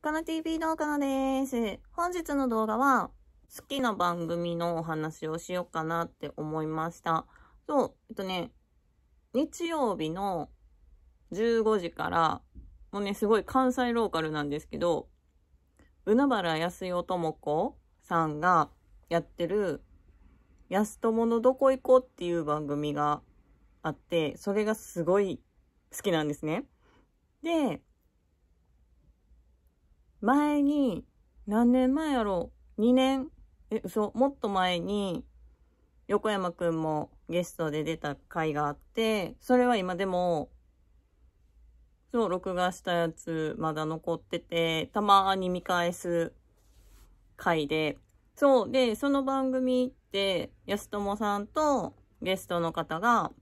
かな TV のかなです。本日の動画は好きな番組のお話をしようかなって思いました。そう、えっとね、日曜日の15時から、もうね、すごい関西ローカルなんですけど、海原康代智子さんがやってる、安友のどこ行こうっていう番組があって、それがすごい好きなんですね。で、前に、何年前やろう ?2 年？え、嘘もっと前に、横山くんもゲストで出た回があって、それは今でも、そう、録画したやつまだ残ってて、たまに見返す回で、そう、で、その番組って、安友さんとゲストの方が、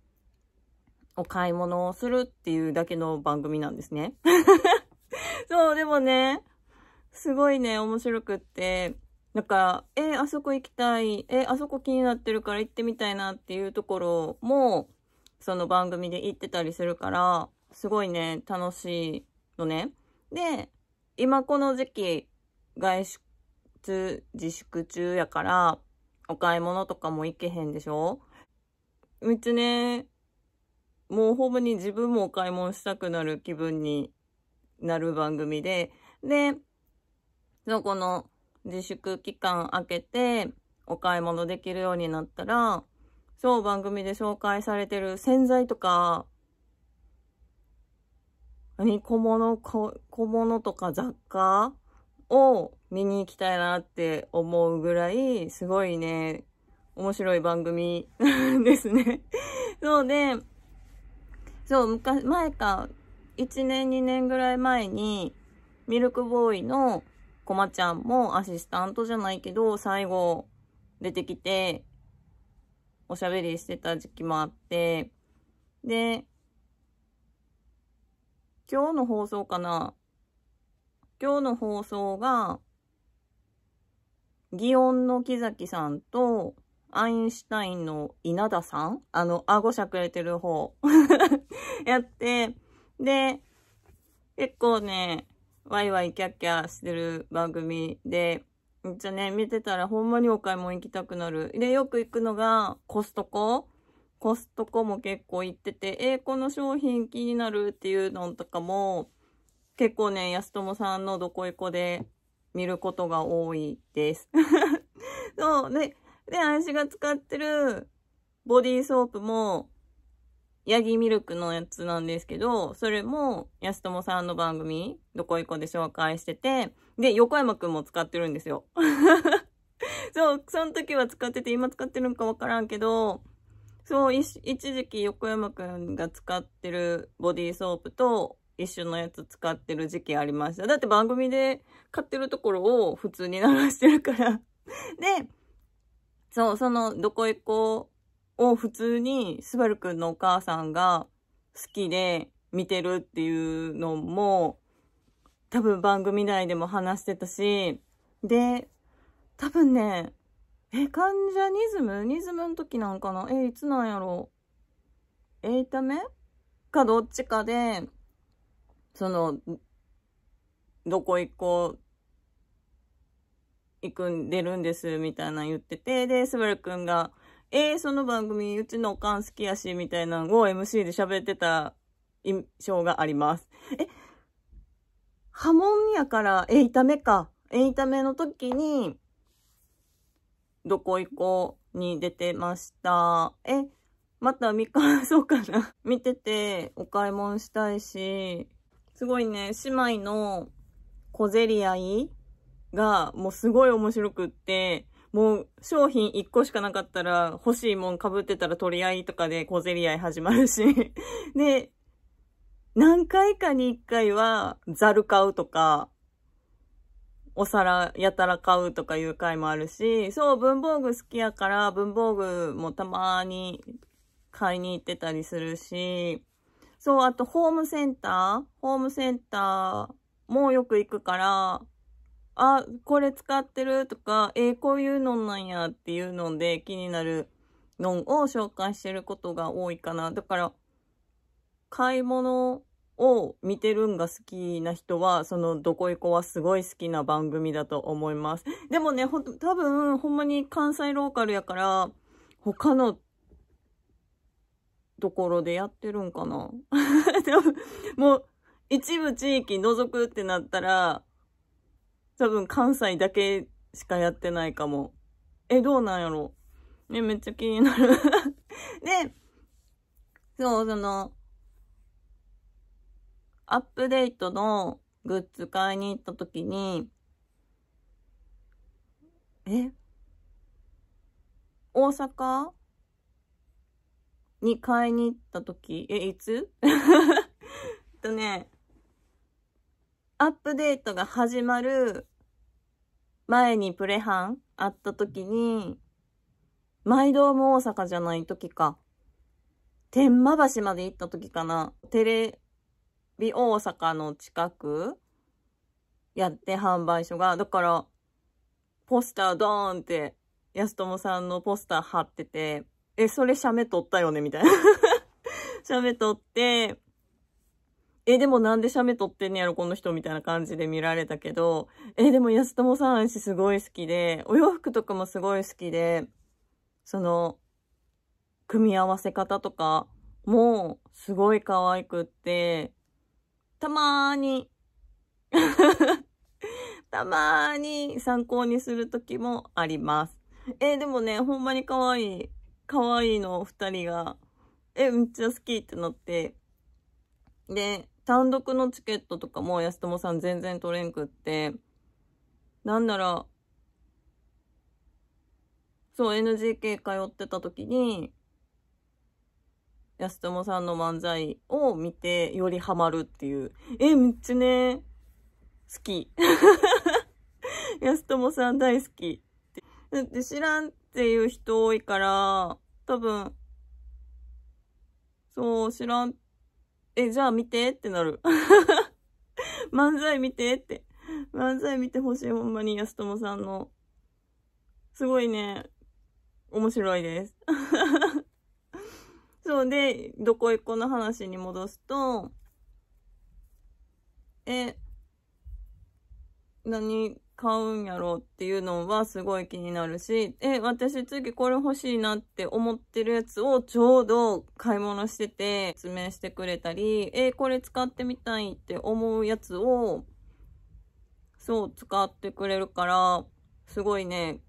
お買い物をするっていうだけの番組なんですね。そう、でもね、すごいね、面白くって、なんか、えあそこ行きたい、えあそこ気になってるから行ってみたいなっていうところも、その番組で行ってたりするから、すごいね、楽しいのね。で、今この時期、外出自粛中やから、お買い物とかも行けへんでしょ？めっちね、もうほんまに自分もお買い物したくなる気分になる番組で、で、そこの自粛期間明けてお買い物できるようになったら、そう番組で紹介されてる洗剤とか、何小物、小物とか雑貨を見に行きたいなって思うぐらい、すごいね、面白い番組ですね。そうで、そう、昔、前か、1年2年ぐらい前に、ミルクボーイのこまちゃんもアシスタントじゃないけど、最後出てきて、おしゃべりしてた時期もあって、で、今日の放送かな？今日の放送が、祇園の木崎さんと、アインシュタインの稲田さん？あの、顎しゃくれてる方。やって、で、結構ね、ワイワイキャッキャしてる番組で、めっちゃね、見てたらほんまにお買い物行きたくなる。で、よく行くのがコストココストコも結構行ってて、えー、この商品気になるっていうのとかも、結構ね、安友さんのどこ行こで見ることが多いです。そう。で、で、私が使ってるボディーソープも、ヤギミルクのやつなんですけど、それも、安友さんの番組、どこ行こで紹介してて、で、横山くんも使ってるんですよ。そう、その時は使ってて、今使ってるのかわからんけど、そう、一時期横山くんが使ってるボディーソープと一緒のやつ使ってる時期ありました。だって番組で買ってるところを普通に流してるからで、そう、その、どこ行こを普通に、スバルくんのお母さんが好きで見てるっていうのも、多分番組内でも話してたし、で、多分ね、え、患者ニズム？ニズムの時なんかな？え、いつなんやろ？えいためかどっちかで、その、どこ行こう？行くん、出るんです、みたいな言ってて、で、スバルくんが、えー、その番組、うちのおかん好きやし、みたいなのを MC で喋ってた印象があります。え、波紋やから、え、炒めか。え、炒めの時に、どこ行こうに出てました。え、また見返そうかな。見てて、お買い物したいし、すごいね、姉妹の小競り合いがもうすごい面白くって、もう商品1個しかなかったら欲しいもん被ってたら取り合いとかで小競り合い始まるし。で、何回かに1回はザル買うとか、お皿やたら買うとかいう回もあるし、そう、文房具好きやから文房具もたまに買いに行ってたりするし、そう、あとホームセンター。ホームセンターもよく行くから、あ、これ使ってるとか、えー、こういうのなんやっていうので気になるのを紹介してることが多いかな。だから、買い物を見てるんが好きな人は、そのどこ行こうはすごい好きな番組だと思います。でもね、ほんと、多分、ほんまに関西ローカルやから、他のところでやってるんかな でも、もう、一部地域除くってなったら、多分関西だけしかやってないかも。え、どうなんやろ？ね、めっちゃ気になる。で、そう、その、アップデートのグッズ買いに行った時に、え？大阪に買いに行った時、え、いつ？とね、アップデートが始まる前にプレハンあった時に、マイドーム大阪じゃない時か。天満橋まで行った時かな。テレビ大阪の近くやって販売所が。だから、ポスタードーンって、安友さんのポスター貼ってて、え、それ写メ撮ったよね？みたいな。写メ撮って、え、でもなんで写メ撮ってんねやろ、この人みたいな感じで見られたけど、え、でも安友さん私すごい好きで、お洋服とかもすごい好きで、その、組み合わせ方とかもすごい可愛くって、たまーに たまーに参考にする時もあります。え、でもね、ほんまに可愛い、可愛いの二人が、え、めっちゃ好きってなって、で、単独のチケットとかも安友さん全然取れんくって、なんなら、そう、NGK 通ってた時に、安友さんの漫才を見てよりハマるっていう。え、めっちゃね、好き。安友さん大好き。で知らんっていう人多いから、多分、そう、知らん。え、じゃあ見てってなる。漫才見てって。漫才見てほしい、ほんまに安友さんの。すごいね、面白いです。そうで、どこ行この話に戻すと、え、何買うんやろうっていうのはすごい気になるし、え、私次これ欲しいなって思ってるやつをちょうど買い物してて説明してくれたり、え、これ使ってみたいって思うやつを、そう使ってくれるから、すごいね、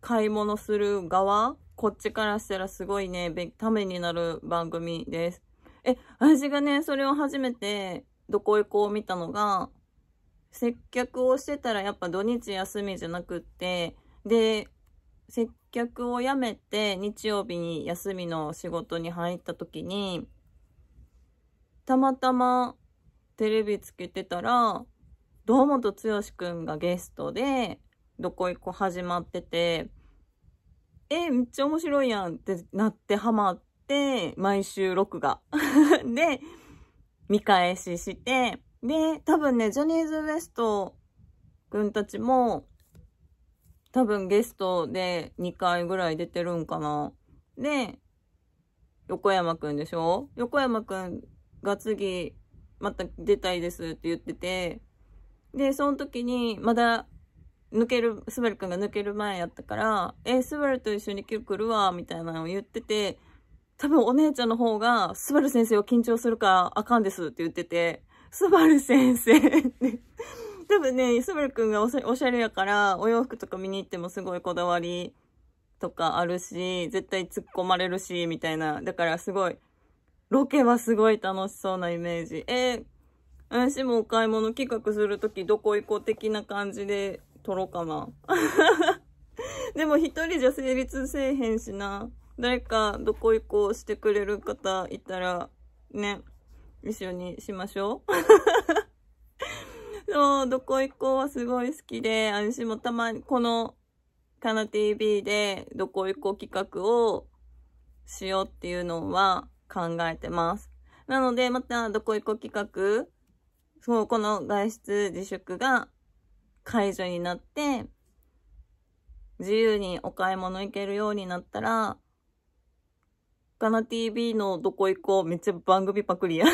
買い物する側こっちからしたらすごいね、ためになる番組です。え、私がね、それを初めて、どこ行こう見たのが、接客をしてたらやっぱ土日休みじゃなくって、で、接客を辞めて日曜日に休みの仕事に入った時に、たまたまテレビつけてたら、堂本剛くんがゲストで、どこ行こう始まってて、え、めっちゃ面白いやんってなってハマって、毎週録画。で、見返しして、で、多分ね、ジャニーズ WEST くんたちも、多分ゲストで2回ぐらい出てるんかな。で、横山くんでしょ？横山くんが次、また出たいですって言ってて、で、その時に、まだ抜ける、スバルくんが抜ける前やったから、え、スバルと一緒に今日来るわ、みたいなのを言ってて、多分お姉ちゃんの方が、スバル先生は緊張するからあかんですって言ってて、スバル先生って多分ね、スバルくんがおしゃれやから、お洋服とか見に行ってもすごいこだわりとかあるし、絶対突っ込まれるし、みたいな。だからすごい、ロケはすごい楽しそうなイメージ。えー、私もお買い物企画するときどこ行こう的な感じで撮ろうかな。でも一人じゃ成立せえへんしな。誰かどこ行こうしてくれる方いたら、ね、一緒にしましょう。そう、どこ行こうはすごい好きで、私もたまにこのカナ TV でどこ行こう企画をしようっていうのは考えてます。なので、またどこ行こう企画、そう、この外出自粛が解除になって、自由にお買い物行けるようになったら、かな TV のどこ行こうめっちゃ番組パクリや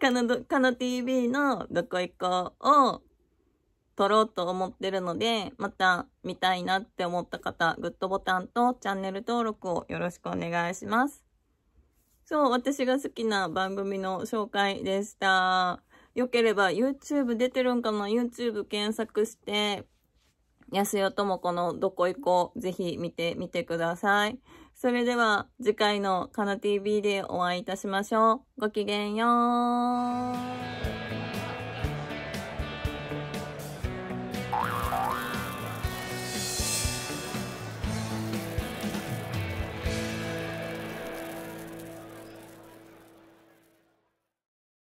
かな、かな TV のどこ行こうを撮ろうと思ってるので、また見たいなって思った方、グッドボタンとチャンネル登録をよろしくお願いします。そう、私が好きな番組の紹介でした。よければ YouTube 出てるんかな ?YouTube 検索して、安代智子のどこ行こう、ぜひ見てみてください。それでは次回のカナ TV でお会いいたしましょう。ごきげんよう。